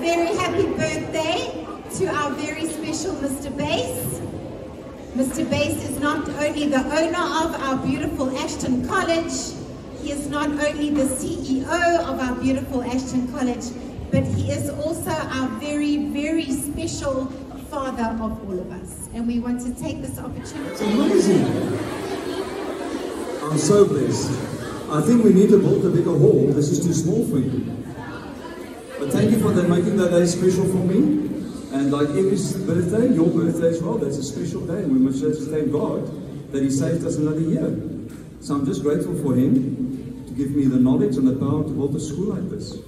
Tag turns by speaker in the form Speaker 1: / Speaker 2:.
Speaker 1: very happy birthday to our very special Mr. Buys. Mr. Buys is not only the owner of our beautiful Ashton College, he is not only the CEO of our beautiful Ashton College, but he is also our very, very special father of all of us. And we want to take this opportunity.
Speaker 2: It's amazing. I'm so blessed. I think we need to build a bigger hall. This is too small for you. But thank you for the, making that day special for me. And like every birthday, your birthday as well, that's a special day. And we must just thank God that He saved us another year. So I'm just grateful for Him to give me the knowledge and the power to build a school like this.